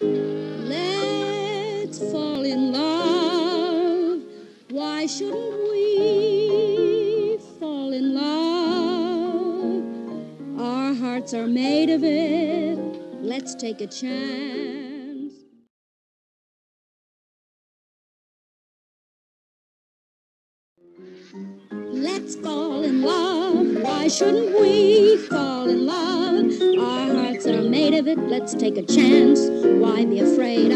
Let's fall in love. Why shouldn't we fall in love? Our hearts are made of it. Let's take a chance. Let's fall in love. Why shouldn't we fall in love? Our afraid of it, let's take a chance. Why be afraid